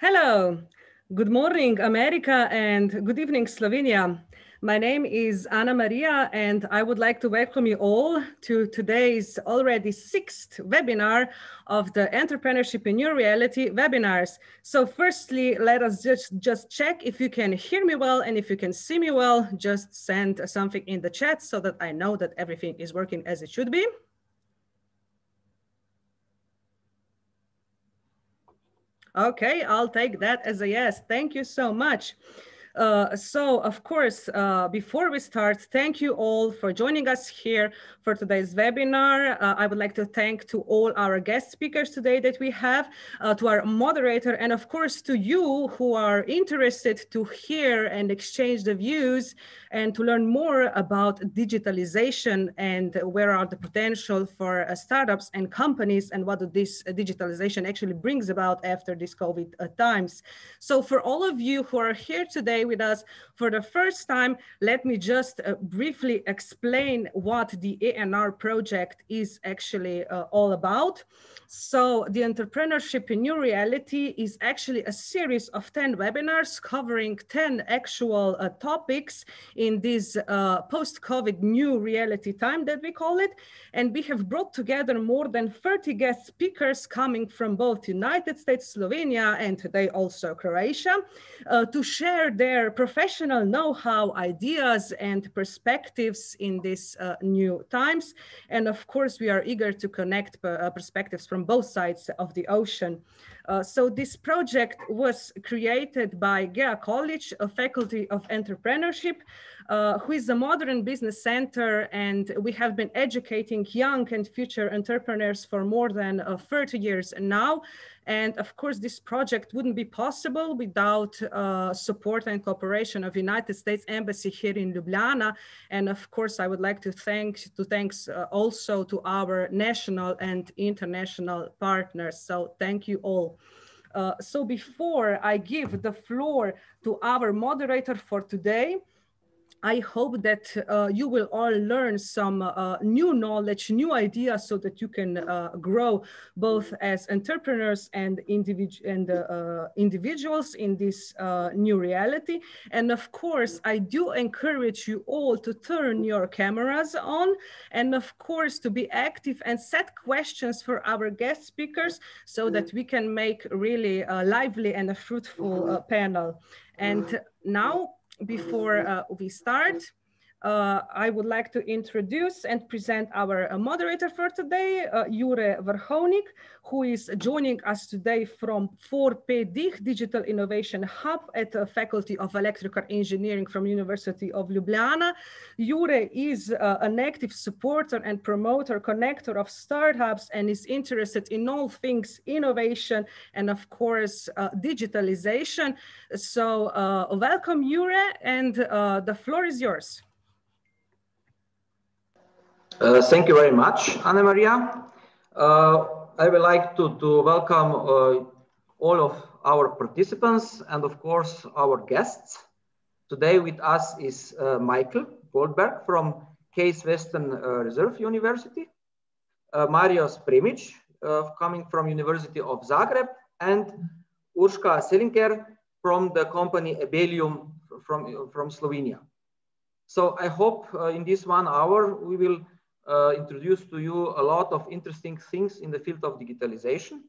Hello, good morning, America, and good evening, Slovenia. My name is Anna Maria, and I would like to welcome you all to today's already sixth webinar of the Entrepreneurship in New Reality webinars. So firstly, let us just, just check if you can hear me well, and if you can see me well, just send something in the chat so that I know that everything is working as it should be. Okay, I'll take that as a yes. Thank you so much. Uh, so, of course, uh, before we start, thank you all for joining us here for today's webinar. Uh, I would like to thank to all our guest speakers today that we have, uh, to our moderator, and of course to you who are interested to hear and exchange the views and to learn more about digitalization and where are the potential for uh, startups and companies and what this digitalization actually brings about after these COVID times. So for all of you who are here today, with us for the first time, let me just uh, briefly explain what the ENR project is actually uh, all about. So the Entrepreneurship in New Reality is actually a series of 10 webinars covering 10 actual uh, topics in this uh, post-COVID new reality time that we call it. And we have brought together more than 30 guest speakers coming from both United States, Slovenia, and today also Croatia uh, to share their professional know-how, ideas, and perspectives in these uh, new times. And of course, we are eager to connect uh, perspectives from both sides of the ocean. Uh, so this project was created by GEA College, a faculty of entrepreneurship, uh, who is a modern business center. And we have been educating young and future entrepreneurs for more than uh, 30 years now. And of course, this project wouldn't be possible without uh, support and cooperation of United States Embassy here in Ljubljana. And of course, I would like to thank to thanks uh, also to our national and international partners. So thank you all. Uh, so before I give the floor to our moderator for today, I hope that uh, you will all learn some uh, new knowledge, new ideas so that you can uh, grow both as entrepreneurs and, individu and uh, individuals in this uh, new reality. And of course, I do encourage you all to turn your cameras on and of course to be active and set questions for our guest speakers so that we can make really a lively and a fruitful uh, panel. And now before uh, we start, uh, I would like to introduce and present our uh, moderator for today, uh, Jure Verhovnik, who is joining us today from 4PD Digital Innovation Hub at the Faculty of Electrical Engineering from University of Ljubljana. Jure is uh, an active supporter and promoter, connector of startups and is interested in all things innovation and of course, uh, digitalization. So uh, welcome Jure and the floor is yours. Uh, thank you very much, Anna Maria. Uh, I would like to, to welcome uh, all of our participants and of course our guests. Today with us is uh, Michael Goldberg from Case Western uh, Reserve University, Mario Spremić coming from University of Zagreb and Urška Saletinger from the company Abelium from, from Slovenia. So I hope in this one hour we will uh, introduce to you a lot of interesting things in the field of digitalization.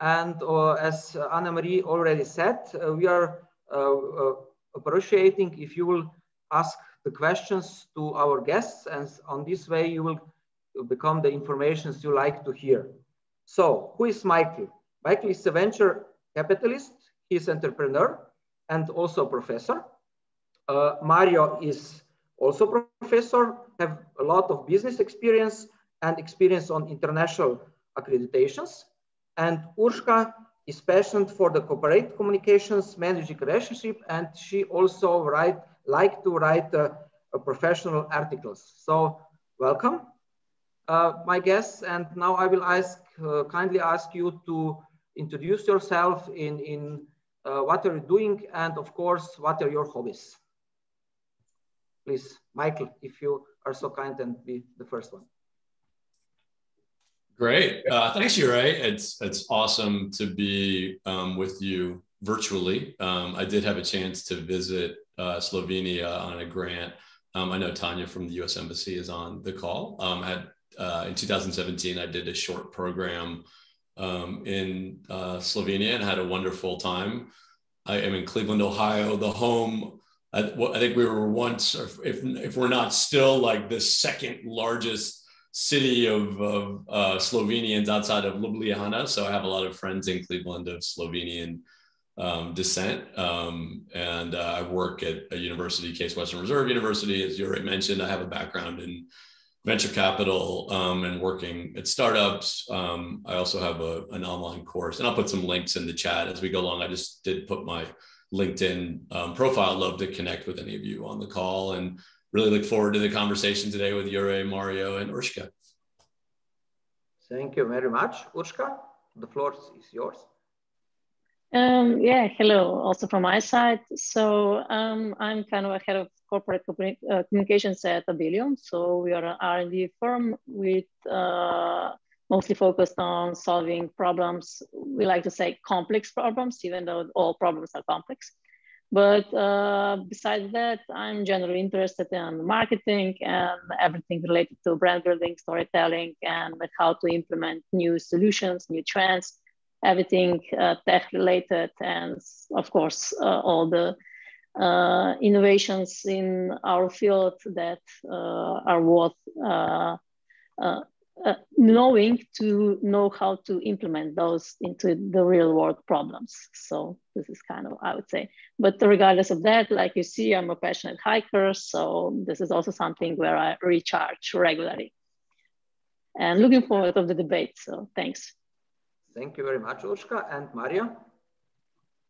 And uh, as Anna Maria already said, uh, we are uh, uh, appreciating if you will ask the questions to our guests and on this way you will become the informations you like to hear. So who is Michael? Michael is a venture capitalist, he's entrepreneur and also professor. Uh, Mario is also professor, have a lot of business experience and experience on international accreditations. And Urška is passionate for the corporate communications, managing relationship, and she also write like to write uh, professional articles. So welcome, uh, my guests. And now I will ask, uh, kindly ask you to introduce yourself in, in uh, what are you doing and of course, what are your hobbies? Please, Michael, if you are so kind and be the first one. Great. Uh, thanks, Jure. It's it's awesome to be um, with you virtually. Um, I did have a chance to visit uh, Slovenia on a grant. Um, I know Tanya from the U.S. Embassy is on the call. Um, had uh, in 2017, I did a short program um, in uh, Slovenia and had a wonderful time. I am in Cleveland, Ohio, the home. I, I think we were once, if, if we're not still, like the second largest city of, of uh, Slovenians outside of Ljubljana. So I have a lot of friends in Cleveland of Slovenian um, descent. Um, and uh, I work at a university, Case Western Reserve University. As you already mentioned, I have a background in venture capital um, and working at startups. Um, I also have a, an online course, and I'll put some links in the chat as we go along. I just did put my LinkedIn um, profile. Love to connect with any of you on the call and really look forward to the conversation today with Jure, Mario, and Urška. Thank you very much. Urška, the floor is yours. Um, yeah, hello, also from my side. So um, I'm kind of a head of corporate uh, communications at Abelium. So we are an R&D firm with uh, mostly focused on solving problems. We like to say complex problems, even though all problems are complex. But uh, besides that, I'm generally interested in marketing and everything related to brand building, storytelling, and how to implement new solutions, new trends, everything uh, tech related, and of course, uh, all the uh, innovations in our field that uh, are worth uh, knowing to know how to implement those into the real world problems. So this is kind of, I would say, but regardless of that, like you see, I'm a passionate hiker. So this is also something where I recharge regularly and looking forward to the debate. So thanks. Thank you very much, Urška and Mario.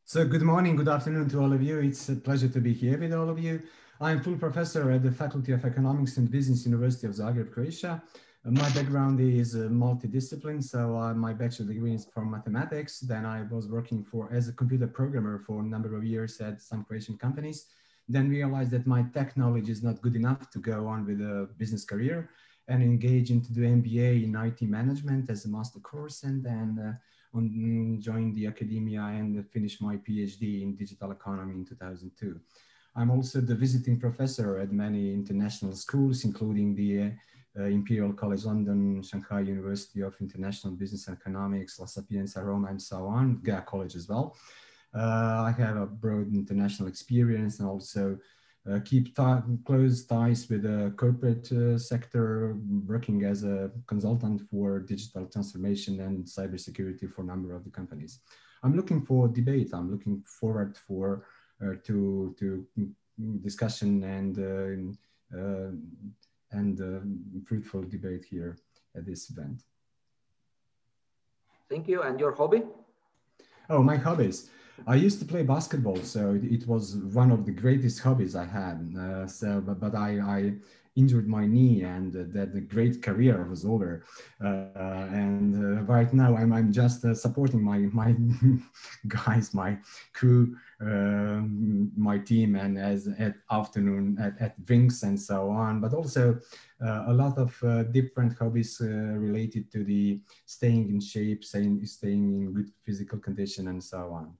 So good morning, good afternoon to all of you. It's a pleasure to be here with all of you. I'm full professor at the Faculty of Economics and Business University of Zagreb, Croatia. My background is uh, multidiscipline, so uh, my bachelor degree is from mathematics. Then I was working for as a computer programmer for a number of years at some Croatian companies. Then realized that my tech knowledge is not good enough to go on with a business career and engage into the MBA in IT management as a master course, and then uh, on, mm, joined the academia and finished my PhD in digital economy in 2002. I'm also the visiting professor at many international schools, including the Imperial College London, Shanghai University of International Business and Economics, La Sapienza Roma, and so on, GEA College as well. Uh, I have a broad international experience and also uh, keep close ties with the corporate uh, sector, working as a consultant for digital transformation and cybersecurity for a number of the companies. I'm looking for debate. I'm looking forward for uh, to to discussion and uh, and uh, fruitful debate here at this event. Thank you. And your hobby? Oh, my hobbies. I used to play basketball, so it was one of the greatest hobbies I had. Uh, so, but, but I, I injured my knee and that the great career was over. Uh, and uh, right now I'm, I'm just uh, supporting my, my guys, my crew, um, my team and as at afternoon at, at drinks and so on, but also a lot of different hobbies related to the staying in shape, staying, staying in good physical condition and so on.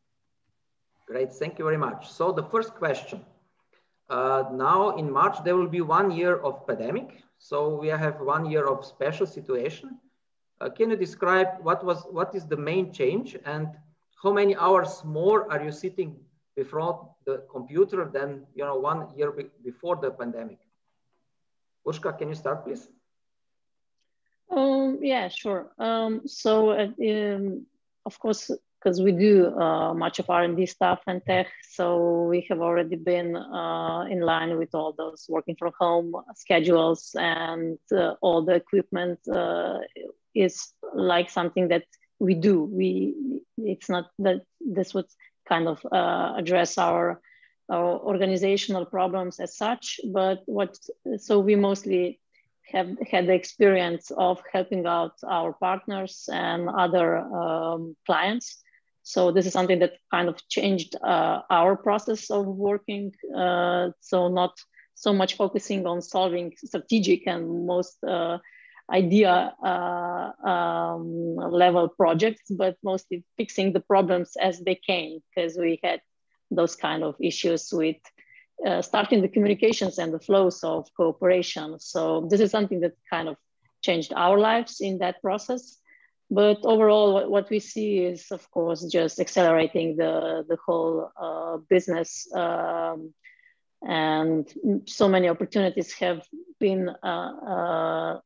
Great, thank you very much. So the first question, uh, now in March, there will be one year of pandemic. So we have one year of special situation. Uh, can you describe what was what is the main change and how many hours more are you sitting before the computer than you know one year be before the pandemic? Urška, can you start, please? Um, yeah, sure. Um, so, uh, um, of course, because we do uh, much of R&D stuff and tech. So we have already been uh, in line with all those working from home schedules and uh, all the equipment uh, is like something that we do. We It's not that this would kind of uh, address our, our organizational problems as such, but what, so we mostly have had the experience of helping out our partners and other um, clients so this is something that kind of changed uh, our process of working. Uh, so not so much focusing on solving strategic and most uh, idea uh, um, level projects, but mostly fixing the problems as they came because we had those kind of issues with uh, starting the communications and the flows of cooperation. So this is something that kind of changed our lives in that process. But overall, what, we see is, of course, just accelerating the, the whole uh, business. Um, and so many opportunities have been uh, uh,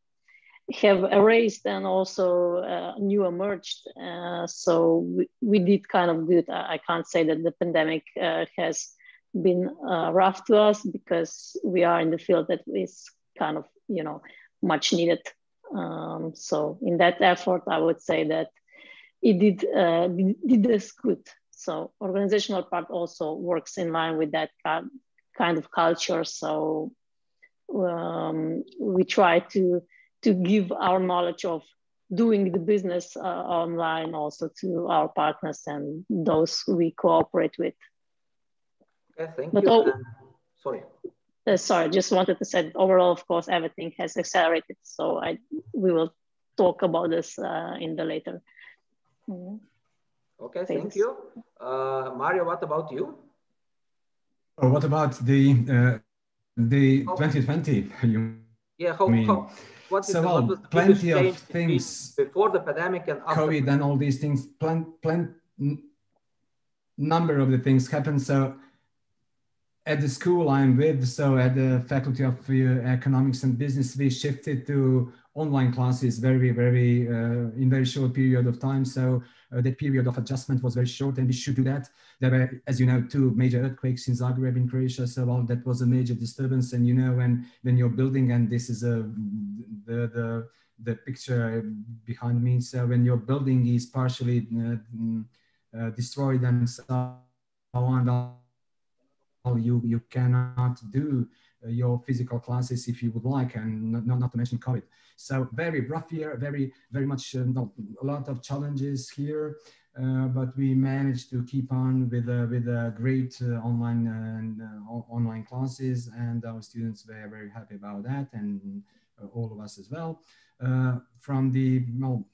have erased and also uh, new emerged. Uh, so we, we did kind of good. I can't say that the pandemic uh, has been uh, rough to us because we are in the field that is kind of, you know, much needed. Um, so in that effort, I would say that it did, uh, did this good. So organizational part also works in line with that kind of culture. So um, we try to to give our knowledge of doing the business uh, online also to our partners and those we cooperate with. Okay, thank but you. All, sorry. Uh, sorry, just wanted to say overall, of course, everything has accelerated. So I we will talk about this uh, in the later. Okay, thank you. Uh, Mario, what about you? Oh, what about the uh, the 2020? You yeah, how, mean? how what is so, the, well, what plenty of things before the pandemic and after COVID and all these things. Plenty, plenty, number of the things happened. So at the school I'm with, so at the Faculty of uh, Economics and Business, we shifted to online classes very, very uh, in very short period of time. So uh, that period of adjustment was very short, and we should do that. There were, as you know, two major earthquakes in Zagreb in Croatia. So well, that was a major disturbance. And you know, when when you're building, and this is a the the the picture behind me. So when your building is partially uh, uh destroyed and so on, you you cannot do uh, your physical classes if you would like, and not, not to mention COVID. So very rough year, very, very much uh, a lot of challenges here, uh, but we managed to keep on with uh, with a great uh, online and uh, online classes, and our students were very happy about that, and all of us as well. from the well,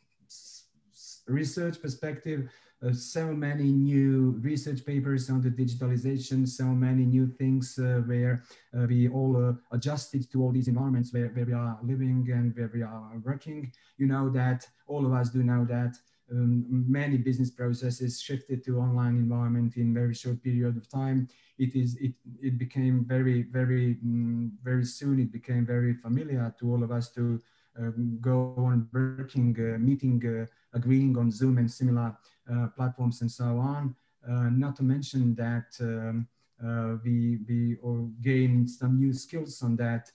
research perspective, uh, so many new research papers on the digitalization, so many new things uh, where uh, we all uh, adjusted to all these environments where, where we are living and where we are working. You know that all of us do know that um, many business processes shifted to online environment in very short period of time. It is it it became very very um, very soon. It became very familiar to all of us to um, go on working, uh, meeting, uh, agreeing on Zoom and similar platforms and so on. not to mention that um, we, we gained some new skills on that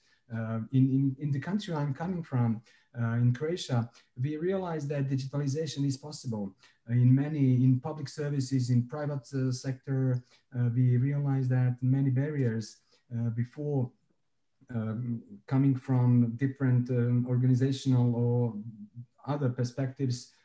in, in, in the country I'm coming from. Uh, in Croatia, we realized that digitalization is possible uh, in many, in public services, in private uh, sector. we realized that many barriers before um, coming from different um, organizational or other perspectives uh,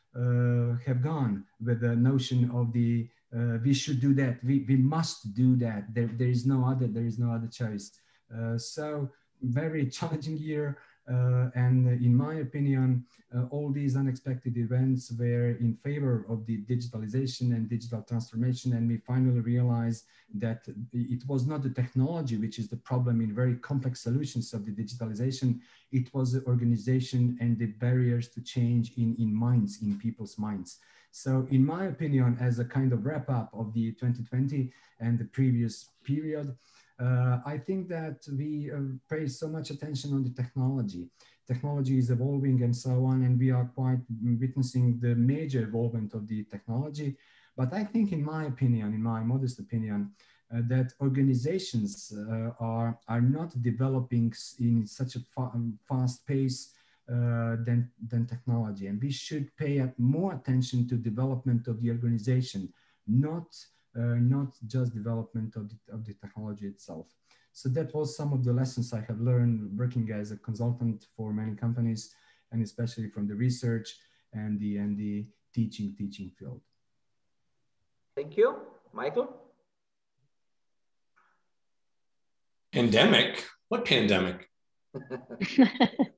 have gone with the notion of the uh, we should do that. We, we must do that. There, there is no other there is no other choice. Uh, so very challenging year uh, and in my opinion, uh, all these unexpected events were in favor of the digitalization and digital transformation. And we finally realized that it was not the technology which is the problem in very complex solutions of the digitalization. It was the organization and the barriers to change in, in minds, in people's minds. So in my opinion, as a kind of wrap up of the 2020 and the previous period, uh, I think that we uh, pay so much attention on the technology. Technology is evolving and so on, and we are quite witnessing the major evolvement of the technology. But I think, in my opinion, in my modest opinion, uh, that organizations uh, are, are not developing in such a fa fast pace uh, than, than technology. And we should pay more attention to development of the organization, not not just development of the, of the technology itself. So that was some of the lessons I have learned working as a consultant for many companies, and especially from the research and the and the teaching teaching field. Thank you, Michael. Pandemic? What pandemic?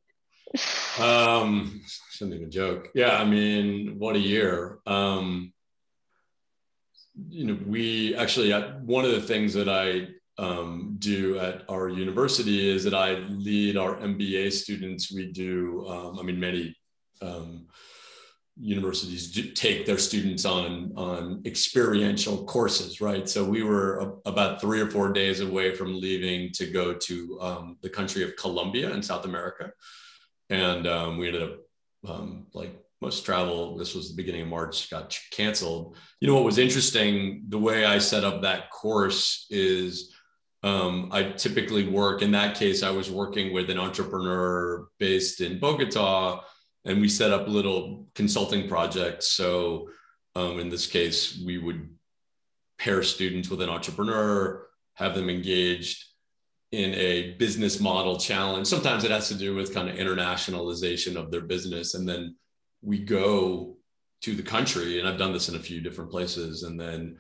Um, shouldn't even joke. Yeah, I mean, what a year. Um, you know, we actually uh, one of the things that I um, do at our university is that I lead our MBA students. We do, um, I mean, many um, universities do take their students on on experiential courses, right? So we were a, about three or four days away from leaving to go to um, the country of Colombia in South America, and um, we ended up um, like most travel. This was the beginning of March, got canceled. You know what was interesting? The way I set up that course is um, I typically work, in that case, I was working with an entrepreneur based in Bogota, and we set up little consulting projects. So, um, in this case, we would pair students with an entrepreneur, have them engaged in a business model challenge. Sometimes it has to do with kind of internationalization of their business. And then we go to the country, and I've done this in a few different places, and then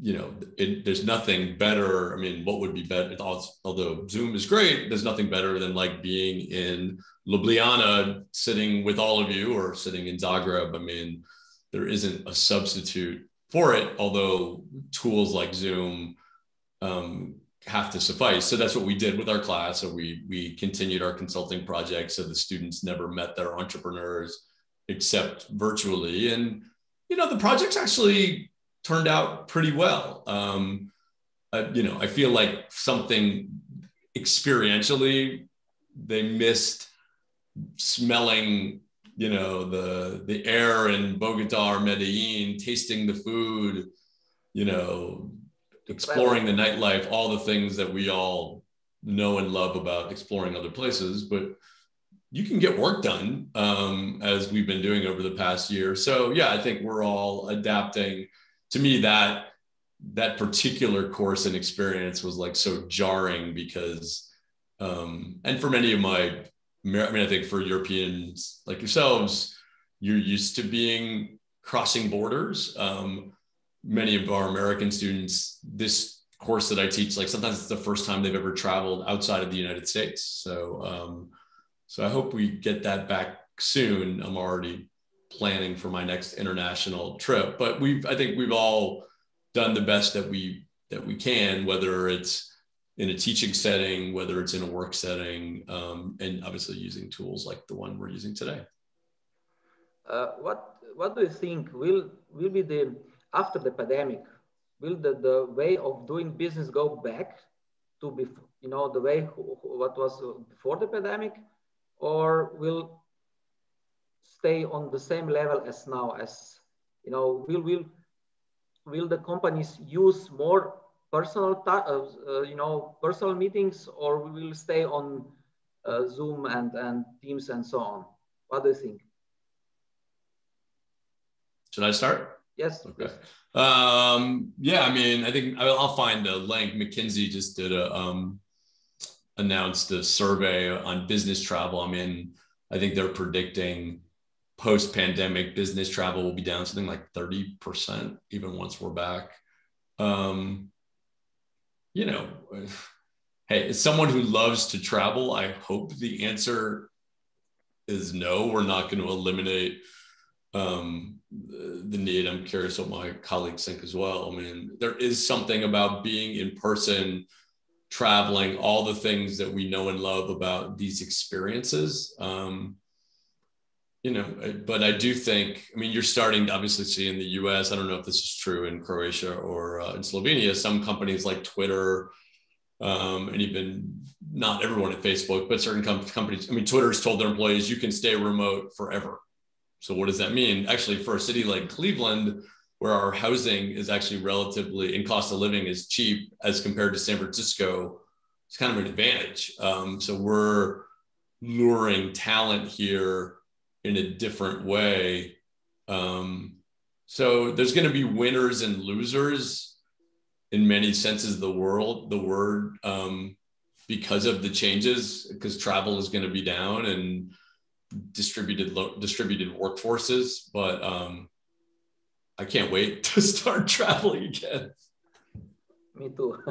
you know, it, there's nothing better. I mean, what would be better? Although Zoom is great, there's nothing better than like being in Ljubljana, sitting with all of you, or sitting in Zagreb. I mean, there isn't a substitute for it. Although tools like Zoom um, have to suffice. So that's what we did with our class. So we we continued our consulting project. So the students never met their entrepreneurs except virtually, and you know, the project's actually turned out pretty well. Um, uh, you know, I feel like something experientially they missed smelling, you know, the the air in Bogota or Medellin, tasting the food, you know, exploring the nightlife, all the things that we all know and love about exploring other places, but you can get work done um, as we've been doing over the past year. So yeah, I think we're all adapting. To me that that particular course and experience was like so jarring because um and for many of my i mean i think for europeans like yourselves you're used to being crossing borders. Um many of our american students this course that i teach like sometimes it's the first time they've ever traveled outside of the united states. So um so i hope we get that back soon i'm already planning for my next international trip. But we've, I think we've all done the best that we that we can, whether it's in a teaching setting, whether it's in a work setting, um, and obviously using tools like the one we're using today. Uh, what what do you think will will be the after the pandemic? Will the, the way of doing business go back to be you know the way what was before the pandemic, or will stay on the same level as now as you know will will will the companies use more personal uh, uh, you know personal meetings or we will stay on uh, zoom and and teams and so on? What do you think? Should i start? Yes okay. um, yeah i mean i think i'll find a link. McKinsey just did a um, announced a survey on business travel i mean i think they're predicting post pandemic business travel will be down something like 30%, even once we're back. Um, you know, hey, as someone who loves to travel, I hope the answer is no. We're not going to eliminate um, the need. I'm curious what my colleagues think as well. I mean, there is something about being in person, traveling, all the things that we know and love about these experiences. Um, you know, but I do think, I mean, you're starting to obviously see in the US, I don't know if this is true in Croatia or uh, in Slovenia, some companies like Twitter, um, and even not everyone at Facebook, but certain com- companies, I mean, Twitter's told their employees you can stay remote forever. So what does that mean? Actually, for a city like Cleveland, where our housing is actually relatively in cost of living is cheap as compared to San Francisco, it's kind of an advantage. Um, so we're luring talent here in a different way. Um, so there's going to be winners and losers in many senses of the world, the word, um, because of the changes, because travel is going to be down and distributed distributed workforces. But um, I can't wait to start traveling again. Me too.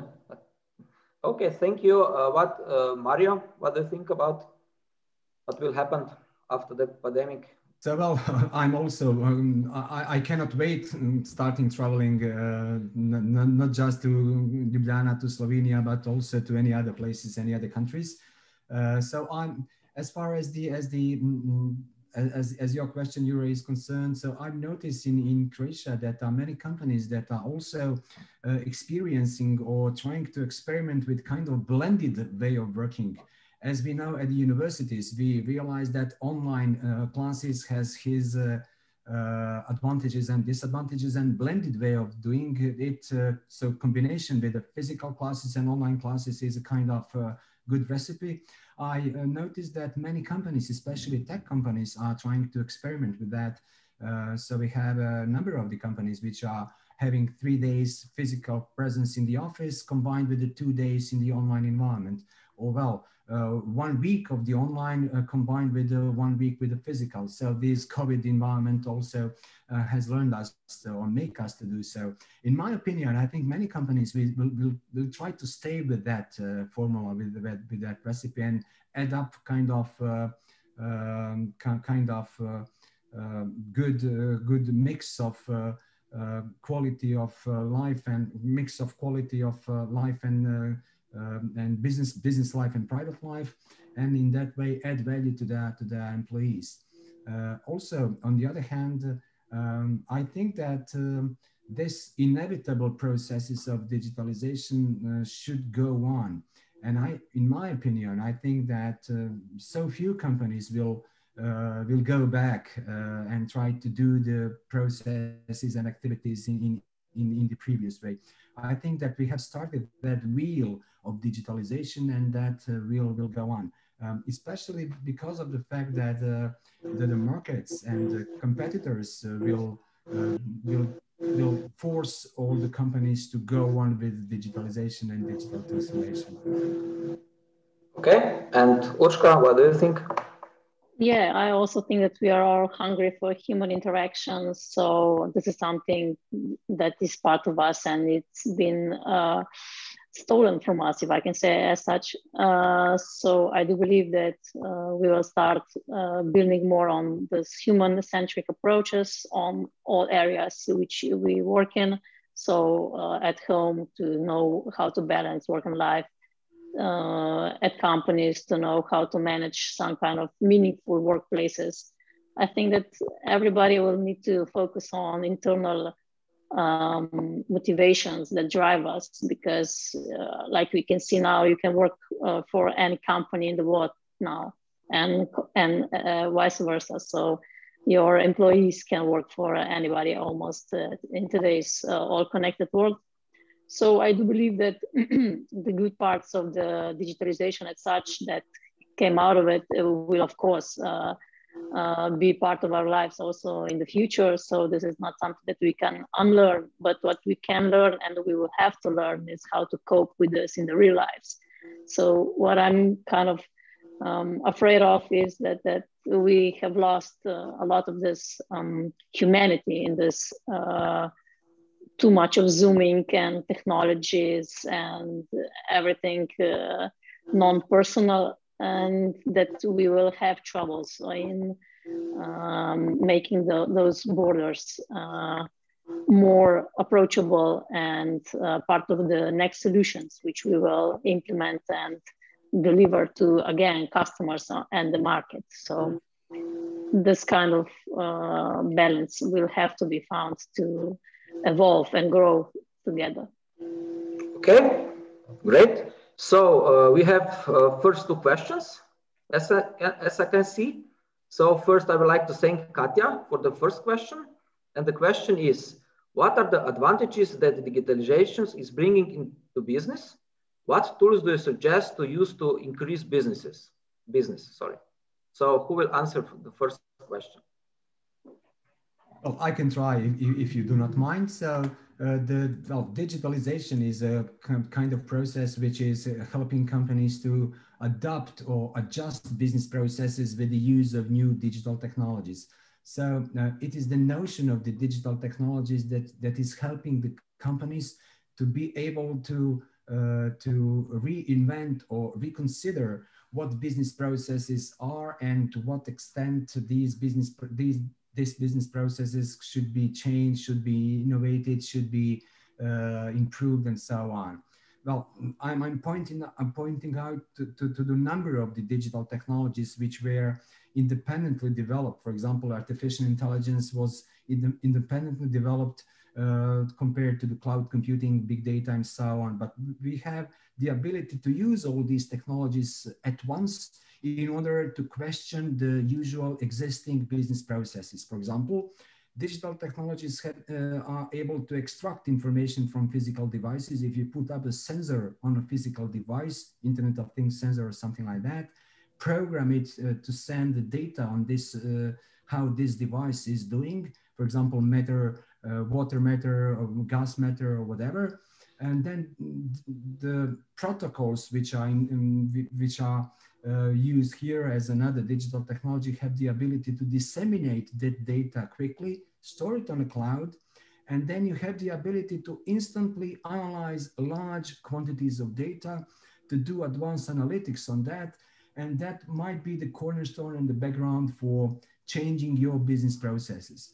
okay, thank you. Uh, what uh, Mario? What do you think about what will happen after the pandemic? So well, I'm also um, I, I, cannot wait starting traveling uh, not just to Ljubljana to Slovenia, but also to any other places, any other countries. Uh, so I'm as far as the as the mm, as, as your question, Jure, is concerned, so I'm noticing in in Croatia that there are many companies that are also uh, experiencing or trying to experiment with kind of blended way of working. As we know at the universities, we realize that online uh, classes has his uh, uh advantages and disadvantages and blended way of doing it. Uh, so combination with the physical classes and online classes is a kind of uh, good recipe. I uh, noticed that many companies, especially tech companies, are trying to experiment with that. Uh, so we have a number of the companies which are having three days physical presence in the office combined with the two days in the online environment. Or well, uh, one week of the online uh, combined with uh, one week with the physical. So this COVID environment also uh, has learned us or make us to do so. In my opinion, I think many companies will, will, will, try to stay with that uh, formula, with, with, with, that recipe and add up kind of uh, um, kind of good good mix of quality of life and mix of quality of life and um, and business business life and private life, and in that way add value to the to the employees. Uh, also, on the other hand, um, I think that um, this inevitable processes of digitalization uh, should go on. And I, in my opinion, I think that uh, so few companies will uh, will go back uh, and try to do the processes and activities in, in, in, in the previous way. I think that we have started that wheel of digitalization and that uh, wheel will go on, um, especially because of the fact that, uh, that the markets and the competitors uh, will, will, will force all the companies to go on with digitalization and digital transformation. Okay, and Urška, what do you think? Yeah, I also think that we are all hungry for human interactions. So this is something that is part of us, and it's been uh, stolen from us, if I can say as such. Uh, so I do believe that uh, we will start uh, building more on this human-centric approaches on all areas which we work in. So uh, at home to know how to balance work and life, uh, at companies to know how to manage some kind of meaningful workplaces. I think that everybody will need to focus on internal um, motivations that drive us because, uh, like we can see now, you can work uh, for any company in the world now, and and uh, vice versa. So your employees can work for anybody almost uh, in today's uh, all connected world. So I do believe that the good parts of the digitalization as such that came out of it will, of course, uh, uh, be part of our lives also in the future. So this is not something that we can unlearn, but what we can learn and we will have to learn is how to cope with this in the real lives. So what I'm kind of um, afraid of is that that we have lost uh, a lot of this um, humanity in this uh, too much of zooming and technologies and everything uh, non-personal and that we will have troubles in um, making the, those borders uh, more approachable and uh, part of the next solutions which we will implement and deliver to again customers and the market. So this kind of uh, balance will have to be found to evolve and grow together. Okay, great. So uh, we have uh, first two questions, as I, as I can see. So first I would like to thank Katya for the first question. And the question is, what are the advantages that digitalization is bringing into business? What tools do you suggest to use to increase businesses? Business, sorry. So who will answer the first question? Well, I can try if, if you do not mind. So uh, the well, digitalization is a kind of process which is uh, helping companies to adapt or adjust business processes with the use of new digital technologies. So uh, it is the notion of the digital technologies that, that is helping the companies to be able to, uh, to reinvent or reconsider what business processes are and to what extent these business these these business processes should be changed, should be innovated, should be uh, improved, and so on. Well, I'm, I'm pointing I'm pointing out to, to, to, the number of the digital technologies which were independently developed. For example, artificial intelligence was independently developed uh, compared to the cloud computing, big data, and so on. But we have the ability to use all these technologies at once in order to question the usual existing business processes. For example, digital technologies have, uh, are able to extract information from physical devices. If you put up a sensor on a physical device, Internet of Things sensor or something like that, program it uh, to send the data on this, uh, how this device is doing, for example, matter, uh, water matter, or gas matter, or whatever. And then the protocols which are, in, in, which are uh, used here as another digital technology have the ability to disseminate that data quickly, store it on a cloud, and then you have the ability to instantly analyze large quantities of data, to do advanced analytics on that, and that might be the cornerstone and the background for changing your business processes.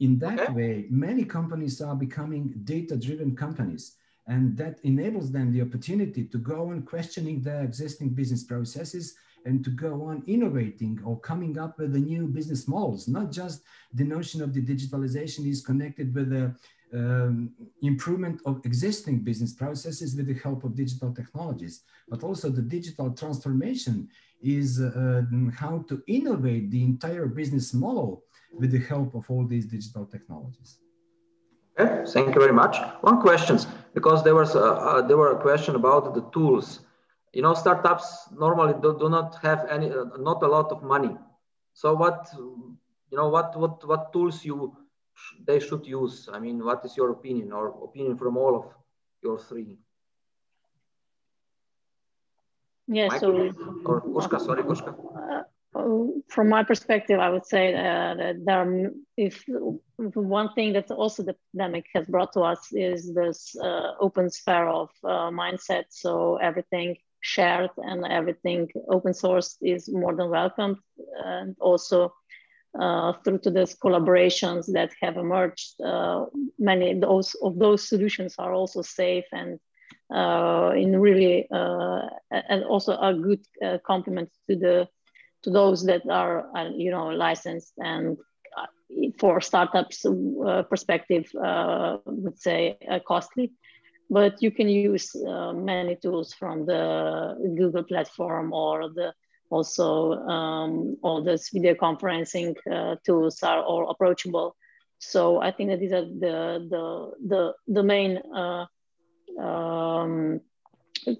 In that okay. way, many companies are becoming data-driven companies and that enables them the opportunity to go on questioning their existing business processes and to go on innovating or coming up with the new business models. Not just the notion of the digitalization is connected with the um, improvement of existing business processes with the help of digital technologies, but also the digital transformation is uh, how to innovate the entire business model with the help of all these digital technologies. Okay, thank you very much. One question, because there was a, uh, there were a question about the tools. You know, startups normally do, do not have any, uh, not a lot of money. So what, you know, what what what tools you sh they should use? I mean, what is your opinion or opinion from all of your three? Yeah, Michael, so or Kushka, sorry, Kushka. Uh, from my perspective, I would say uh, that there if one thing that also the pandemic has brought to us is this uh, open sphere of uh, mindset. So everything shared and everything open source is more than welcomed. And also uh, through to these collaborations that have emerged, uh, many of those, of those solutions are also safe and in really, and also a good complement to the to those that are, uh, you know, licensed and uh, for startups uh, perspective, uh, would say uh, costly. But you can use uh, many tools from the Google platform or the also um, all these video conferencing tools are all approachable. So I think that these are the the the the main um, uh,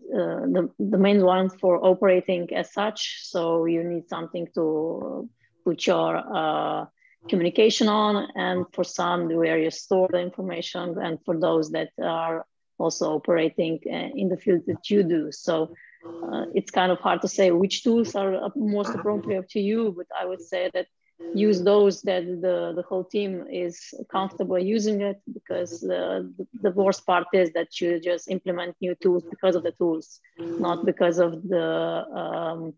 the, the main ones for operating as such. So you need something to put your uh, communication on and for some where you store the information and for those that are also operating uh, in the field that you do. So uh, it's kind of hard to say which tools are most appropriate to you, but I would say that use those that the, the whole team is comfortable using it because the, the worst part is that you just implement new tools because of the tools, not because of the, um,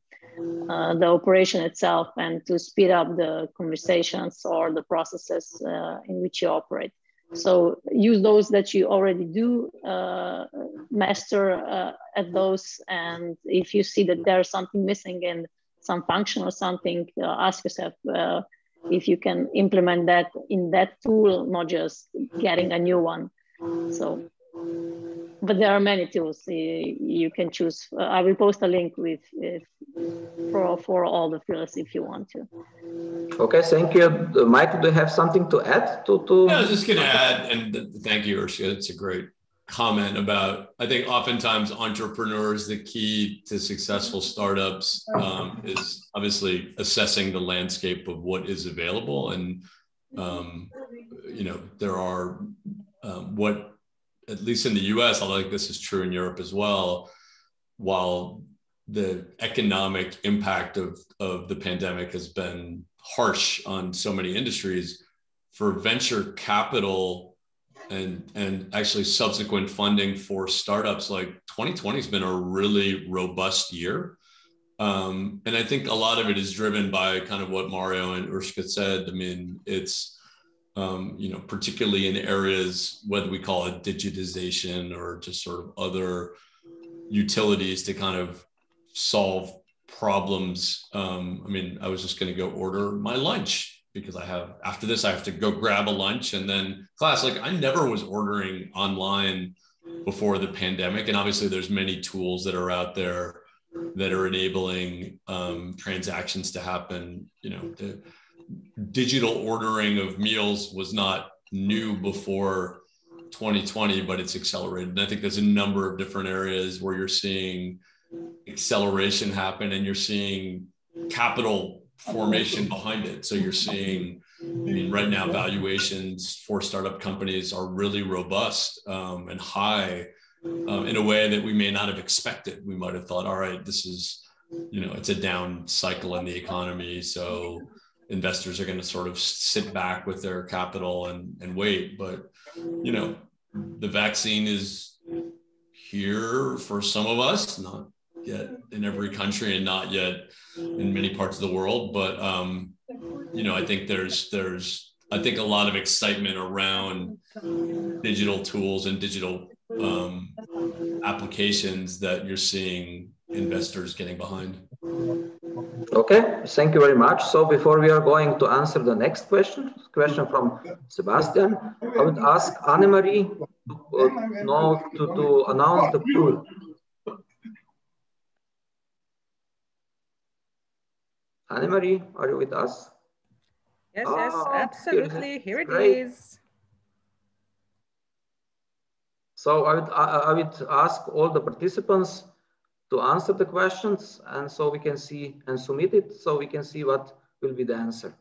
uh, the operation itself and to speed up the conversations or the processes uh, in which you operate. So use those that you already do, uh, master uh, at those. And if you see that there's something missing in some function or something, uh, ask yourself uh, if you can implement that in that tool, not just getting a new one. So, but there are many tools you, you can choose. Uh, I will post a link with, with for for all the fields if you want to. Okay, thank you, Mike. Do you have something to add to? to... Yeah, I was just going to add, and thank you, Urška. It's a great comment about i think oftentimes entrepreneurs the key to successful startups um, is obviously assessing the landscape of what is available and um, you know there are um, what at least in the us i like this is true in europe as well while the economic impact of, of the pandemic has been harsh on so many industries for venture capital and and actually subsequent funding for startups like 2020 has been a really robust year Um, and I think a lot of it is driven by kind of what Mario and Urška said. I mean, it's, um, you know, particularly in areas, whether we call it digitization or just sort of other utilities to kind of solve problems. Um, I mean, I was just going to go order my lunch because I have, after this, I have to go grab a lunch and then class. Like, I never was ordering online before the pandemic. And obviously, there's many tools that are out there that are enabling um, transactions to happen. You know, the digital ordering of meals was not new before 2020, but it's accelerated. And I think there's a number of different areas where you're seeing acceleration happen and you're seeing capital formation behind it. So you're seeing, I mean, right now valuations for startup companies are really robust um, and high um, in a way that we may not have expected. We might have thought, all right, this is, you know, it's a down cycle in the economy. So investors are going to sort of sit back with their capital and, and wait. But, you know, the vaccine is here for some of us, not yet in every country and not yet in many parts of the world. But, um, you know, I think there's, there's, I think a lot of excitement around digital tools and digital um, applications that you're seeing investors getting behind. Okay, thank you very much. So before we are going to answer the next question, question from Sebastian, I would ask Anna Maria to, uh, know, to, to announce the pool. Anna Maria, are you with us? Yes, yes, ah, absolutely. Here it Great. is. So I would, I would ask all the participants to answer the questions and so we can see and submit it so we can see what will be the answer.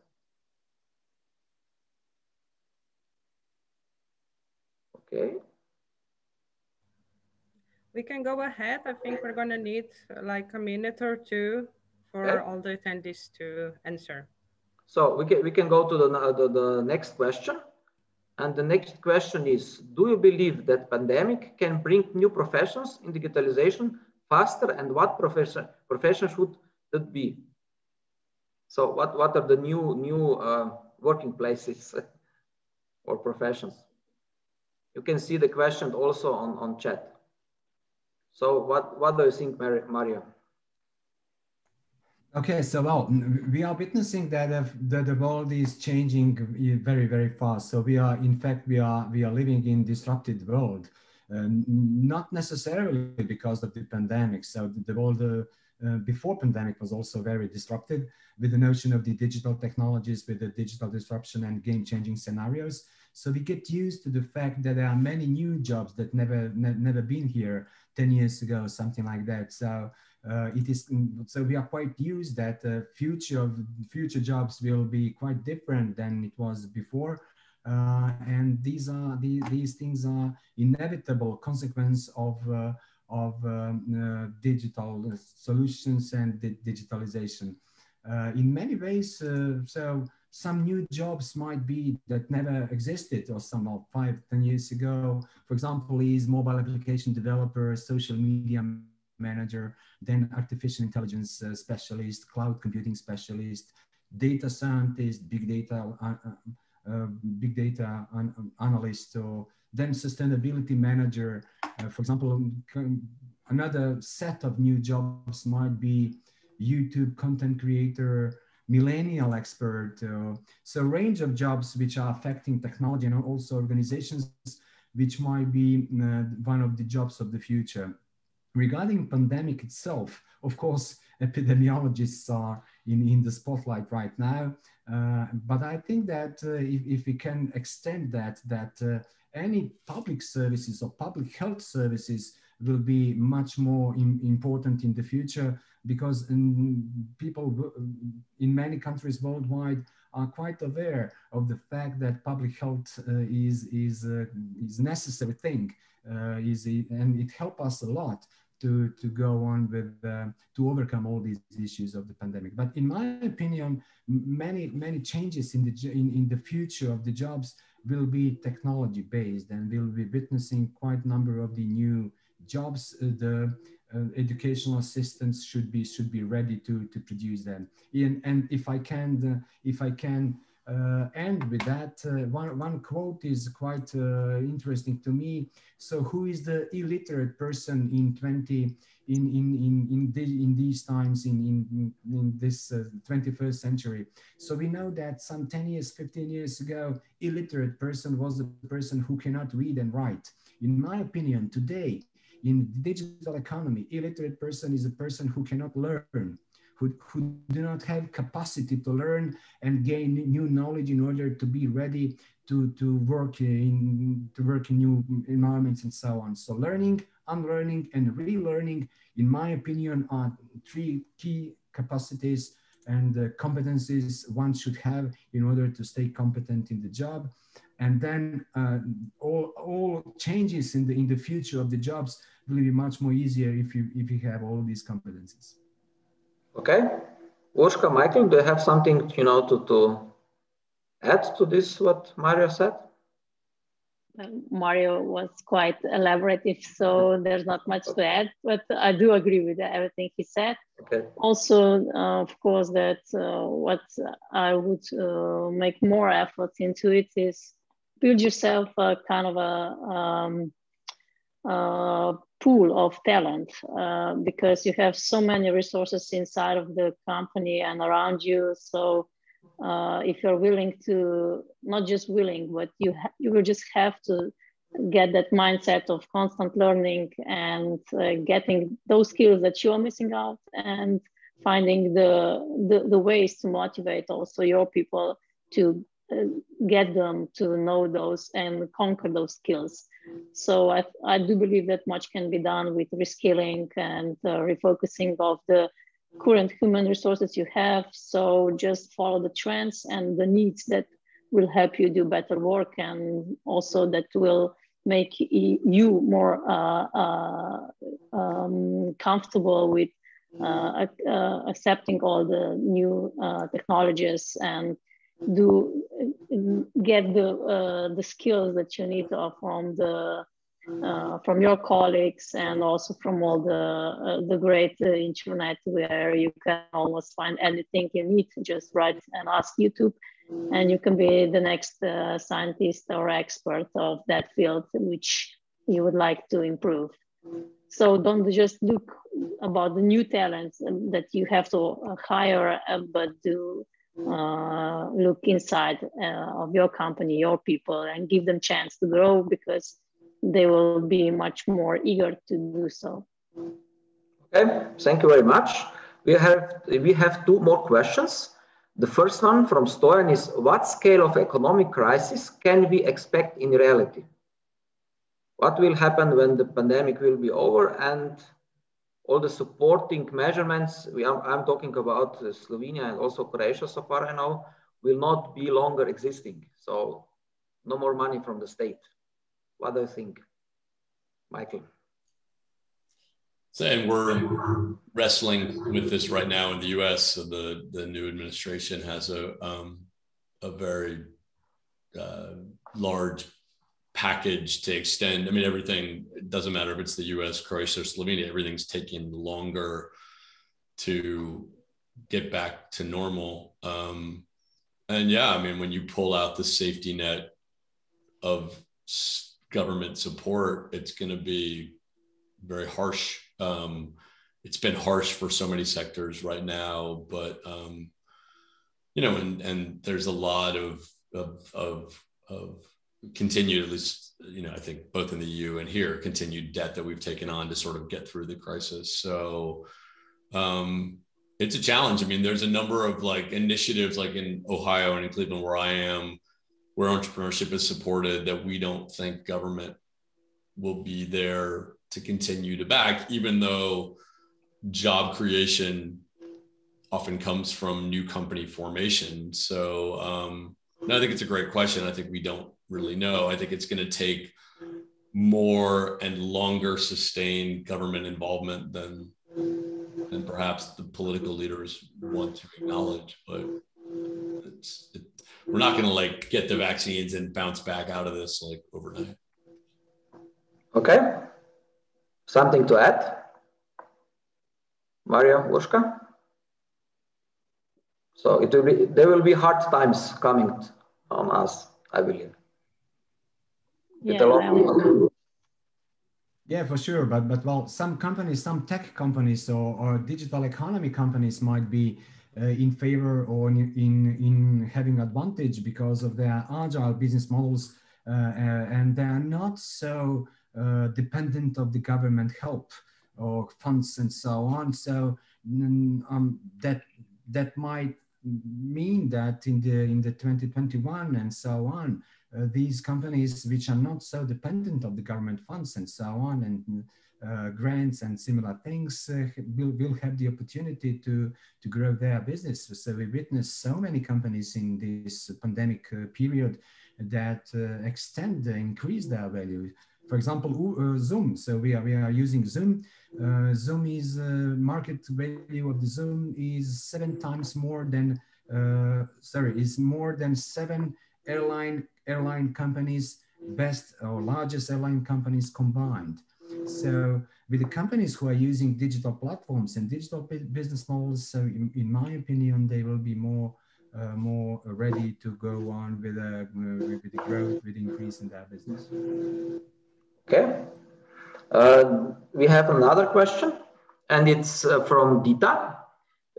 Okay. We can go ahead. I think we're going to need like a minute or two for okay. all the attendees to answer. So we can, we can go to the, the, the next question. And the next question is, do you believe that pandemic can bring new professions in digitalization faster and what profession, profession should that be? So what, what are the new, new uh, working places or professions? You can see the question also on, on chat. So what, what do you think, Mario? Okay, so well, we are witnessing that uh, the, the world is changing very, very fast. So we are, in fact, we are we are living in disrupted world, uh, not necessarily because of the pandemic. So the world uh, uh, before pandemic was also very disrupted with the notion of the digital technologies, with the digital disruption and game-changing scenarios. So we get used to the fact that there are many new jobs that never ne never been here 10 years ago, something like that. So it is so we are quite used that uh, future of future jobs will be quite different than it was before. Uh, and these are the, these things are inevitable consequence of uh, of um, uh, digital solutions and di digitalization. Uh, in many ways so some new jobs might be that never existed or some of five ten years ago. For example is mobile application developer social media manager, then artificial intelligence uh, specialist, cloud computing specialist, data scientist, big data, uh, uh, uh big data an analyst, or then sustainability manager. Uh, for example, another set of new jobs might be YouTube content creator, millennial expert. Uh, so range of jobs which are affecting technology and also organizations which might be one of the jobs of the future. Regarding pandemic itself, of course, epidemiologists are in, in the spotlight right now. Uh, but I think that uh, if, if, we can extend that, that uh, any public services or public health services will be much more in, important in the future because in, people in many countries worldwide are quite aware of the fact that public health uh, is, is, uh, is necessary thing uh, is, and it helped us a lot to, to go on with, uh, to overcome all these issues of the pandemic. But in my opinion, many, many changes in the, in, in the future of the jobs will be technology based and we'll be witnessing quite a number of the new jobs. Uh, the uh, educational systems should be should be ready to to produce them. And, and if I can if I can uh, end with that, uh, one, one quote is quite uh, interesting to me. So who is the illiterate person in 20, in, in, in, in, the, in these times, in, in, in this 21st century? So we know that some 10 years, 15 years ago, illiterate person was the person who cannot read and write. In my opinion, today, in digital economy, illiterate person is a person who cannot learn, who, who do not have capacity to learn and gain new knowledge in order to be ready to, to work in to work in new environments and so on. So learning, unlearning, and relearning, in my opinion, are three key capacities and uh, competencies one should have in order to stay competent in the job. And then uh, all, all changes in the, in the future of the jobs will be much more easier if you, if you have all these competencies. Okay. Urška, Michael, do you have something, you know, to, to add to this, what Mario said? Mario was quite elaborative, so there's not much to add, but I do agree with everything he said. Okay. Also, uh, of course, that uh, what I would uh, make more effort into it is build yourself a kind of a um, uh, pool of talent uh, because you have so many resources inside of the company and around you. So uh, if you're willing to, not just willing, but you you will just have to get that mindset of constant learning and uh, getting those skills that you're missing out and finding the, the, the ways to motivate also your people to uh, get them to know those and conquer those skills. So I, I do believe that much can be done with reskilling and uh, refocusing of the current human resources you have. So just follow the trends and the needs that will help you do better work and also that will make you more uh, uh, um, comfortable with uh, uh, accepting all the new uh, technologies and do get the uh, the skills that you need from the uh, from your colleagues and also from all the uh, the great uh, internet where you can almost find anything you need just write and ask youtube and you can be the next uh, scientist or expert of that field which you would like to improve. So don't just look about the new talents that you have to hire but do uh, look inside uh, of your company, your people, and give them chance to grow because they will be much more eager to do so. Okay, thank you very much. We have we have two more questions. The first one from Stoyan is: What scale of economic crisis can we expect in reality? What will happen when the pandemic will be over and all the supporting measurements, we are, I'm talking about uh, Slovenia and also Croatia so far I know, will not be longer existing. So no more money from the state. What do you think, Michael? So, and we're wrestling with this right now in the U.S. So the the new administration has a um, a very uh, large package to extend. I mean, everything doesn't matter if it's the US, Croatia, or Slovenia, everything's taking longer to get back to normal. Um, and yeah, I mean, when you pull out the safety net of government support, it's going to be very harsh. Um, it's been harsh for so many sectors right now, but um, you know, and and there's a lot of of of, of continued, at least, you know, I think both in the EU and here, continued debt that we've taken on to sort of get through the crisis. So um, it's a challenge. I mean, there's a number of like initiatives, like in Ohio and in Cleveland, where I am, where entrepreneurship is supported, that we don't think government will be there to continue to back, even though job creation often comes from new company formation. So um, no, I think it's a great question. I think we don't really know. I think it's going to take more and longer sustained government involvement than than perhaps the political leaders want to acknowledge. But it's, it, we're not going to like get the vaccines and bounce back out of this like overnight. Okay. Something to add? Mario Urška? So it will be, there will be hard times coming on us, I believe. Yeah, yeah, for sure. But but well, some companies, some tech companies or, or digital economy companies might be uh, in favor or in, in, in having advantage because of their agile business models uh, uh, and they are not so uh, dependent of the government help or funds and so on. So um, that that might mean that in the in the 2021 and so on, uh, these companies which are not so dependent of the government funds and so on and uh, grants and similar things uh, will, will have the opportunity to, to grow their business. So we witnessed so many companies in this pandemic uh, period that uh, extend, increase their value. For example, Zoom. So we are, we are using Zoom. Zoom is market value of the Zoom is seven times more than, sorry, is more than seven airline airline companies, best or largest airline companies combined. So with the companies who are using digital platforms and digital business models, so in, in my opinion, they will be more uh, more ready to go on with, uh, with the growth, with increase in their business. Okay. Uh, we have another question, and it's uh, from Dita.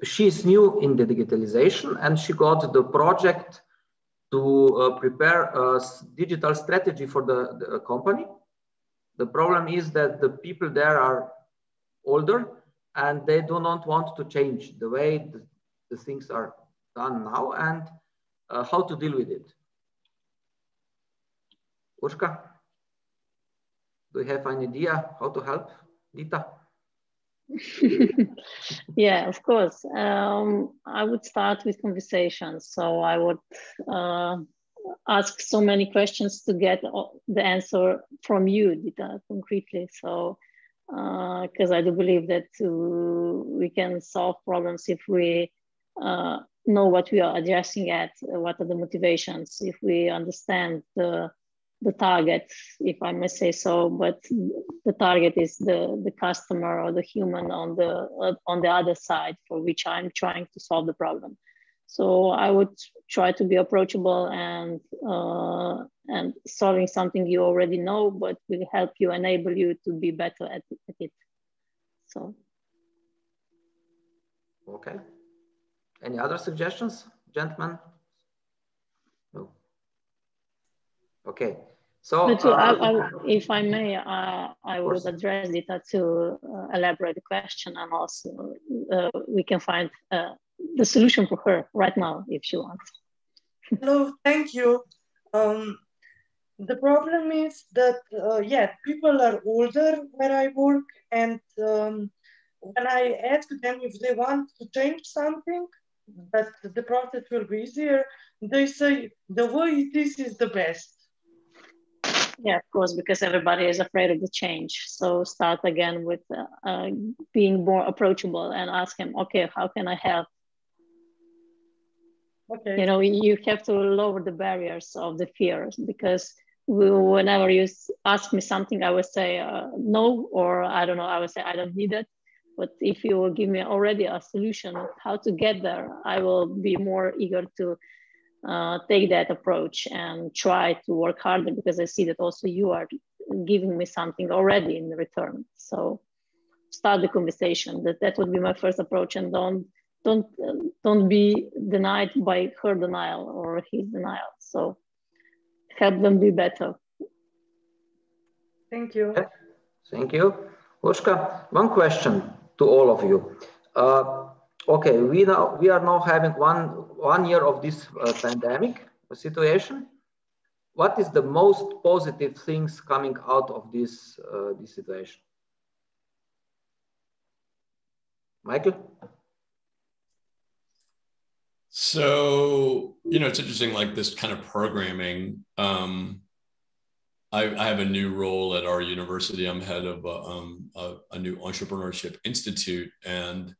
She's new in the digitalization, and she got the project to uh, prepare a digital strategy for the, the company the problem is that the people there are older and they do not want to change the way the, the things are done now and uh, how to deal with it. Urška, do you have an idea how to help Dita? yeah, of course. Um, I would start with conversations. So I would uh, ask so many questions to get the answer from you, Dita, concretely. So, because uh, I do believe that uh, we can solve problems if we uh, know what we are addressing at, what are the motivations, if we understand the the target, if I may say so, but the target is the, the customer or the human on the uh, on the other side for which I'm trying to solve the problem. So I would try to be approachable and uh, and solving something you already know, but will help you enable you to be better at, at it. So. Okay. Any other suggestions, gentlemen? No. Okay. So, uh, I, I, if I may, uh, I would address it to uh, elaborate the question, and also uh, we can find uh, the solution for her right now if she wants. Hello, thank you. Um, the problem is that, uh, yeah, people are older where I work, and um, when I ask them if they want to change something, that the process will be easier, they say the way it is is the best. Yeah, of course, because everybody is afraid of the change. So start again with uh, uh, being more approachable and ask him, okay, how can I help? Okay. You know, you have to lower the barriers of the fears because we, whenever you ask me something, I would say uh, no, or I don't know, I would say I don't need it. But if you will give me already a solution how to get there, I will be more eager to uh, take that approach and try to work harder because I see that also you are giving me something already in return. So start the conversation. That that would be my first approach, and don't don't don't be denied by her denial or his denial. So help them be better. Thank you. Thank you. Urška, one question to all of you. Uh, okay we now we are now having one one year of this uh, pandemic situation what is the most positive things coming out of this uh, this situation michael so, you know, it's interesting, like this kind of programming. Um, I, I have a new role at our university. I'm head of a, um, a, a new entrepreneurship institute. And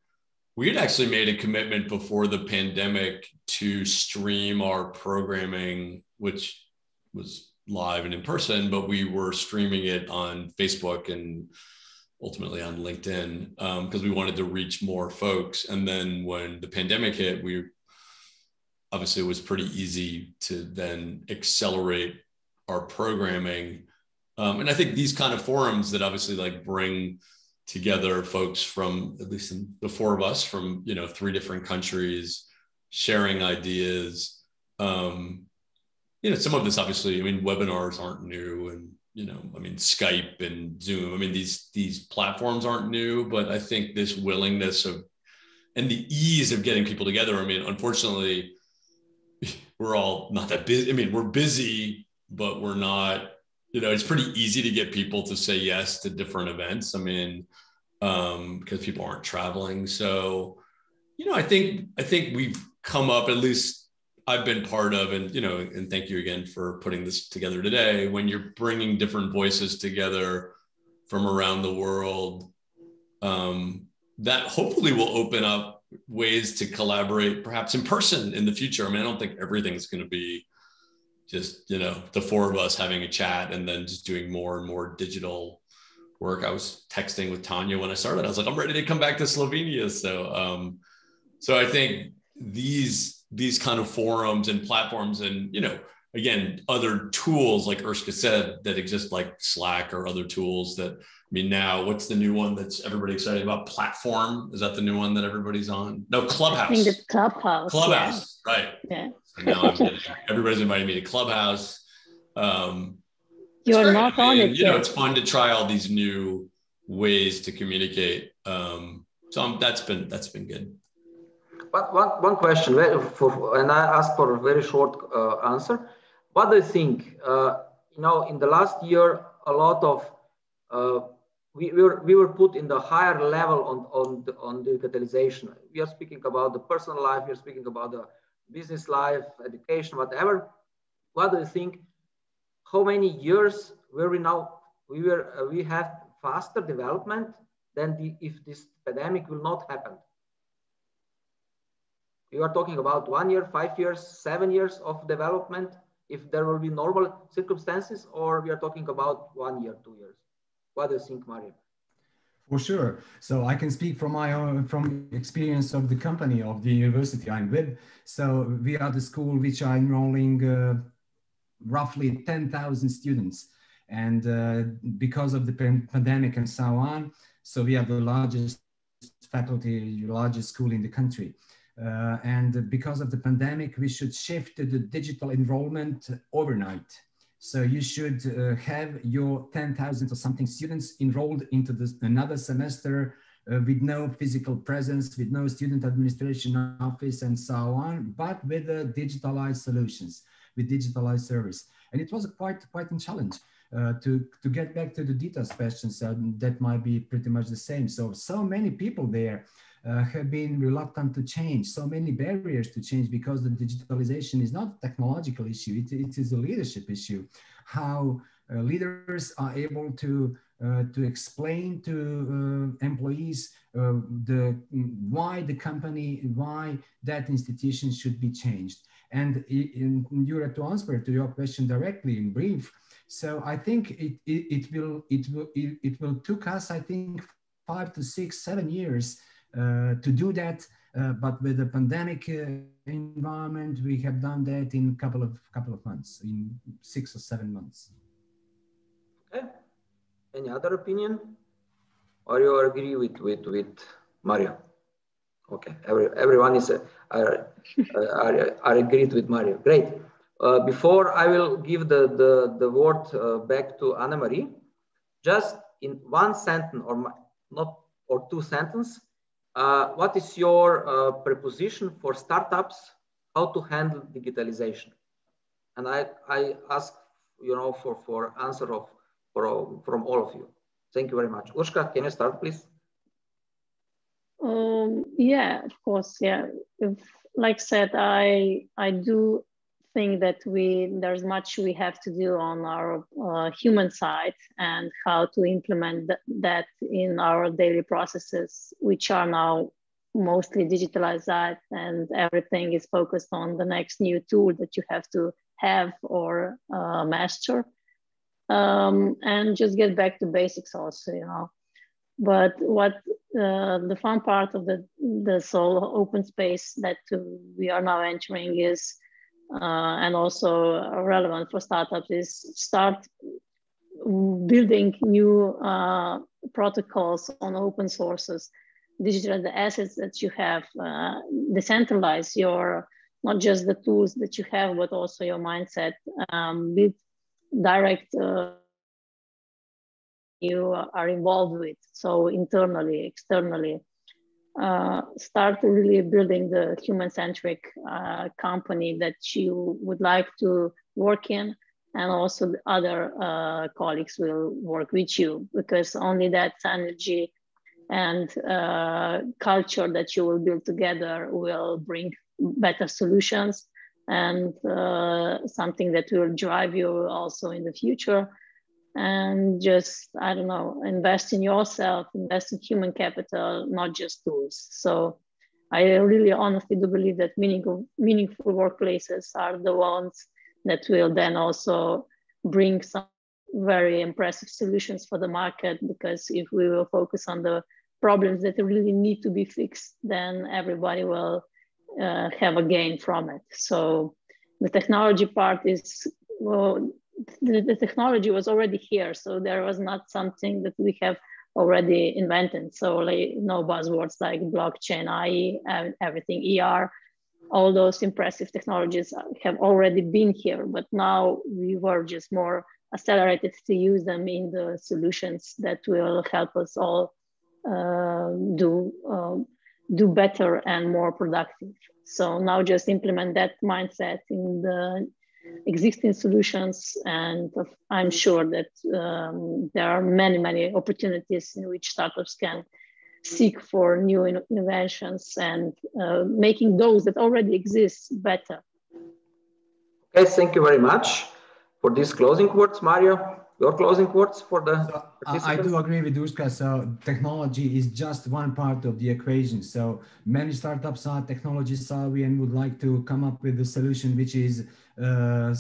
we had actually made a commitment before the pandemic to stream our programming, which was live and in person, but we were streaming it on Facebook and ultimately on LinkedIn because um, we wanted to reach more folks. And then when the pandemic hit, we obviously it was pretty easy to then accelerate our programming. Um, and I think these kind of forums that obviously like bring together folks from at least the four of us from you know three different countries sharing ideas. Um, you know some of this obviously i mean webinars aren't new and you know i mean skype and zoom i mean these these platforms aren't new but i think this willingness of and the ease of getting people together i mean unfortunately we're all not that busy i mean we're busy but we're not you know it's pretty easy to get people to say yes to different events i mean um because people aren't traveling so you know i think i think we've come up at least I've been part of, and you know, and thank you again for putting this together today. When you're bringing different voices together from around the world, um, that hopefully will open up ways to collaborate, perhaps in person in the future. I mean, I don't think everything's going to be just you know the four of us having a chat and then just doing more and more digital work. I was texting with Tanya when I started. I was like, I'm ready to come back to Slovenia. So, um, so I think these these kind of forums and platforms and you know again other tools like Urška said that exist like Slack or other tools that I mean now what's the new one that's everybody excited about platform is that the new one that everybody's on no Clubhouse I think it's Clubhouse Clubhouse yeah. right yeah so now getting, everybody's inviting me to Clubhouse um, you're not on it you know it's fun to try all these new ways to communicate um, so I'm, that's been that's been good but one, one question, for, and I ask for a very short uh, answer. What do you think? Uh, you know, in the last year, a lot of uh, we, we, were, we were put in the higher level on, on, the, on digitalization. We are speaking about the personal life, we are speaking about the business life, education, whatever. What do you think? How many years were we now? We were uh, we have faster development than the, if this pandemic will not happen you are talking about one year, five years, seven years of development if there will be normal circumstances, or we are talking about one year, two years? What do you think, Mario? For sure. So I can speak from my own from experience of the company of the university I'm with. So we are the school which are enrolling uh, roughly 10,000 students. And uh, because of the pandemic and so on, so we are the largest faculty, largest school in the country. Uh, and because of the pandemic, we should shift to the digital enrollment overnight. So you should uh, have your 10,000 or something students enrolled into this, another semester uh, with no physical presence, with no student administration office and so on, but with uh, digitalized solutions, with digitalized service. And it was quite, quite a challenge. Uh, to, to get back to the Dita's questions, uh, that might be pretty much the same. So, so many people there uh, have been reluctant to change, so many barriers to change because the digitalization is not a technological issue, it, it is a leadership issue. How uh, leaders are able to uh, to explain to uh, employees uh, the why the company, why that institution should be changed. And in, in to answer to your question directly in brief, so I think it, it, it will it will it, it will took us I think five to six seven years to do that. Uh, but with the pandemic uh, environment, we have done that in a couple of couple of months, in six or seven months. Okay. Any other opinion? Or you agree with with with Mario? Okay. Every, everyone is uh, are, are, are agreed with Mario. Great. Uh, before I will give the the, the word uh, back to Anna Maria, just in one sentence or not or two sentences, uh, what is your uh, preposition for startups, how to handle digitalization? And I, I ask, you know, for, for answer of, for, from all of you. Thank you very much. Urška, can you start, please? Um, yeah, of course. Yeah. If, like said, I, I do think that we there's much we have to do on our uh, human side and how to implement th that in our daily processes, which are now mostly digitalized and everything is focused on the next new tool that you have to have or uh, master. Um, and just get back to basics also, you know. But what uh, the fun part of the the whole open space that we are now entering is, uh, and also relevant for startups, is start building new uh, protocols on open sources, digital the assets that you have, uh, decentralize your not just the tools that you have, but also your mindset, um, direct uh, you are involved with. So internally, externally, uh, start really building the human-centric uh, company that you would like to work in, and also the other uh, colleagues will work with you because only that energy and uh, culture that you will build together will bring better solutions and uh, something that will drive you also in the future and just i don't know invest in yourself invest in human capital not just tools so i really honestly do believe that meaningful meaningful workplaces are the ones that will then also bring some very impressive solutions for the market because if we will focus on the problems that really need to be fixed then everybody will uh, have a gain from it. So the technology part is, well, the, the, technology was already here. So there was not something that we have already invented. So like no buzzwords like blockchain, IE, everything, ER, all those impressive technologies have already been here, but now we were just more accelerated to use them in the solutions that will help us all uh, do um, do better and more productive. So now just implement that mindset in the existing solutions. And I'm sure that um, there are many, many opportunities in which startups can seek for new in innovations and uh, making those that already exist better. Okay, thank you very much for these closing words, Mario your closing words for the so, I do agree with Urška. So technology is just one part of the equation. So many startups are technology savvy and would like to come up with a solution which is uh,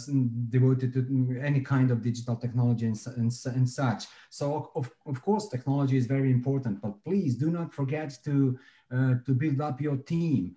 devoted to any kind of digital technology and, and, and such. So of, of course, technology is very important, but please do not forget to, uh, to build up your team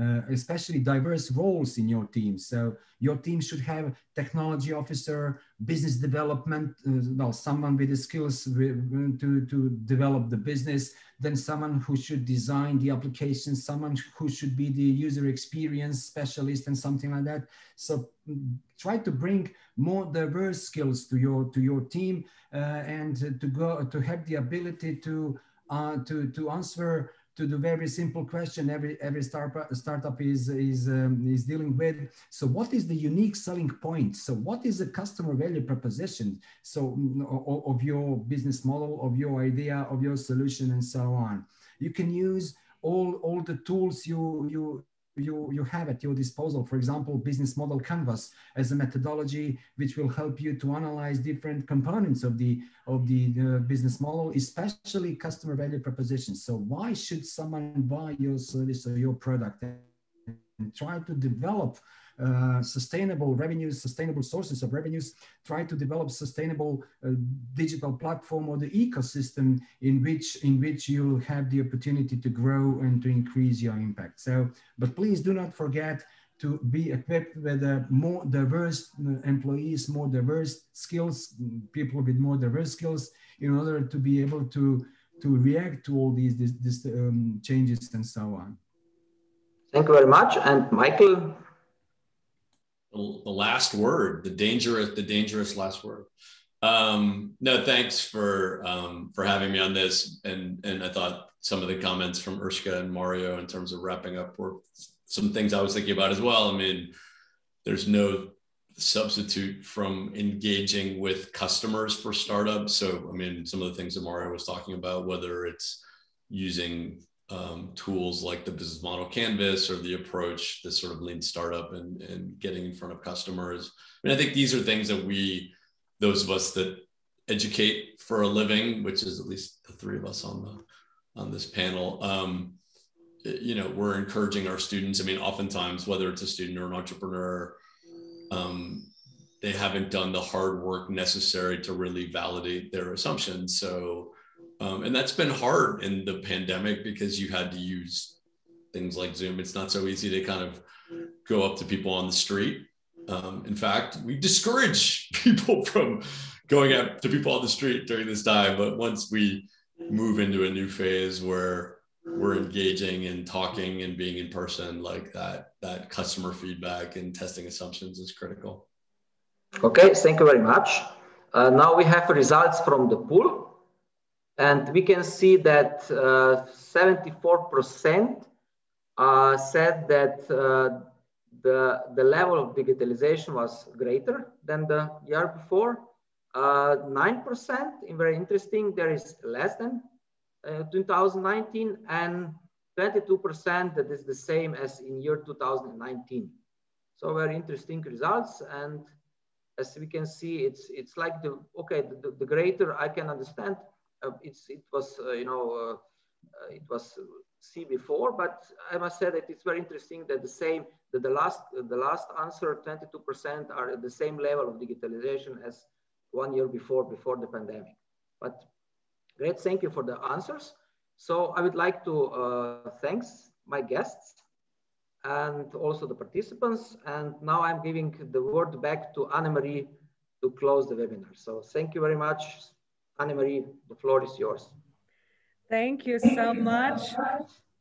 uh, especially diverse roles in your team. So your team should have technology officer, business development, uh, well, someone with the skills to, to develop the business, then someone who should design the application, someone who should be the user experience specialist and something like that. So mm, try to bring more diverse skills to your to your team uh, and to go to have the ability to uh, to to answer to the very simple question every every startup startup is is um, is dealing with. So what is the unique selling point? So what is the customer value proposition? So mm, of your business model, of your idea, of your solution, and so on. You can use all all the tools you you you, you have at your disposal. For example, business model canvas as a methodology which will help you to analyze different components of the of the, business model, especially customer value propositions. So why should someone buy your service or your product? And try to develop uh, sustainable revenues, sustainable sources of revenues, try to develop sustainable uh, digital platform or the ecosystem in which in which you'll have the opportunity to grow and to increase your impact. So, but please do not forget to be equipped with uh, more diverse uh, employees, more diverse skills, people with more diverse skills in order to be able to to react to all these, these, these um, changes and so on. Thank you very much. And Michael, the, last word, the dangerous, the dangerous last word. Um, no, thanks for um, for having me on this. And and I thought some of the comments from Urška and Mario in terms of wrapping up were some things I was thinking about as well. I mean, there's no substitute from engaging with customers for startups. So I mean, some of the things that Mario was talking about, whether it's using um, tools like the business model canvas or the approach, the sort of lean startup and, and getting in front of customers. I mean, I think these are things that we, those of us that educate for a living, which is at least the three of us on the on this panel, um, you know, we're encouraging our students. I mean, oftentimes, whether it's a student or an entrepreneur, um, they haven't done the hard work necessary to really validate their assumptions. So Um, and that's been hard in the pandemic because you had to use things like Zoom. It's not so easy to kind of go up to people on the street. Um, in fact, we discourage people from going up to people on the street during this time. But once we move into a new phase where we're engaging and talking and being in person, like that, that customer feedback and testing assumptions is critical. Okay, thank you very much. Uh, now we have results from the pool and we can see that 74% uh, uh, said that uh, the, the level of digitalization was greater than the year before. 9%, uh, very interesting, there is less than uh, 2019 and 22% that is the same as in year 2019. So very interesting results. And as we can see, it's it's like the, okay, the, the greater I can understand, it was, uh, you know, uh, uh it was C before, but I must say that it's very interesting that the same, that the last, the last answer, 22% are at the same level of digitalization as one year before, before the pandemic. But great, thank you for the answers. So I would like to uh, thanks my guests and also the participants. And now I'm giving the word back to Anna Maria to close the webinar. So thank you very much. Anna Maria, the floor is yours. Thank you so much.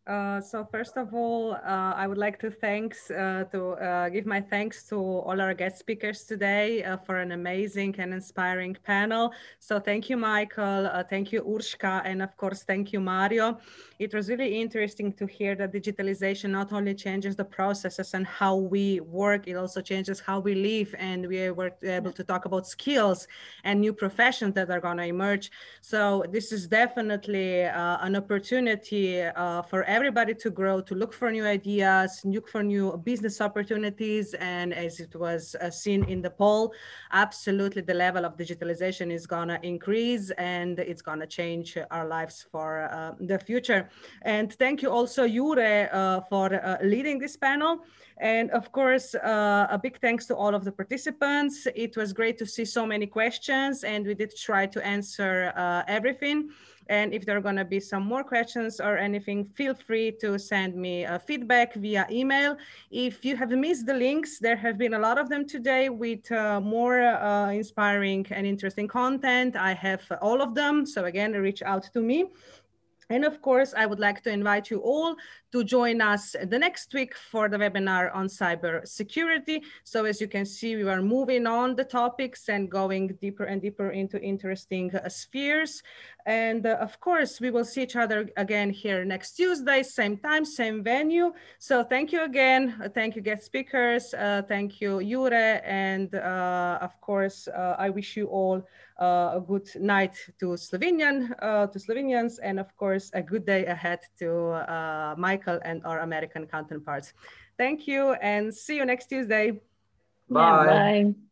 Uh, so first of all, uh, I would like to thanks uh, to uh, give my thanks to all our guest speakers today uh, for an amazing and inspiring panel. So thank you, Michael. Uh, thank you, Urška, and of course, thank you, Mario. It was really interesting to hear that digitalization not only changes the processes and how we work, it also changes how we live, and we were able to talk about skills and new professions that are going to emerge. So this is definitely an opportunity for everyone everybody to grow, to look for new ideas, look for new business opportunities. And as it was uh, seen in the poll, absolutely the level of digitalization is going to increase and it's going to change our lives for uh, the future. And thank you also, Jure, uh, for uh, leading this panel. And of course, uh, a big thanks to all of the participants. It was great to see so many questions and we did try to answer uh, everything. And if there are going to be some more questions or anything, feel free to send me a feedback via email. If you have missed the links, there have been a lot of them today with uh, more uh, inspiring and interesting content. I have all of them. So again, reach out to me. And of course, I would like to invite you all to join us the next week for the webinar on cyber security. So as you can see, we are moving on the topics and going deeper and deeper into interesting uh, spheres. And uh, of course, we will see each other again here next Tuesday, same time, same venue. So thank you again. Uh, thank you guest speakers. Uh, thank you, Jure. And uh, of course, uh, I wish you all Uh, a good night to Slovenian, uh, to Slovenians, and of course, a good day ahead to uh, Michael and our American counterparts. Thank you and see you next Tuesday. Bye. Yeah, bye.